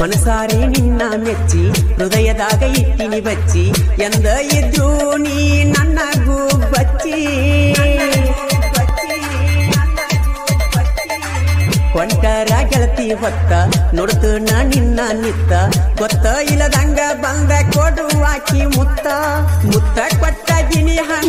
ಮನಸಾರೆ ನಿನ್ನ ಮೆಚ್ಚಿ, ಹೃದಯದಾಗ ಇಟ್ಟಿನಿ ಬಚ್ಚಿ, ಎಂದ ಇದ್ರು ನೀ ನನ್ನಗೂ ಬಚ್ಚಿ. ಕೊಂಟರ ಗೆಳತಿ ಹೊತ್ತ ನೋಡ್ತು ನಾ ನಿನ್ನ ನಿತ್ತ, ಗೊತ್ತ ಇಲ್ಲದಂಗ ಬಂದ ಕೊಡು ಹಾಕಿ ಮುತ್ತ ಮುತ್ತ ಕೊಟ್ಟ ಗಿನಿ ಹಂಗ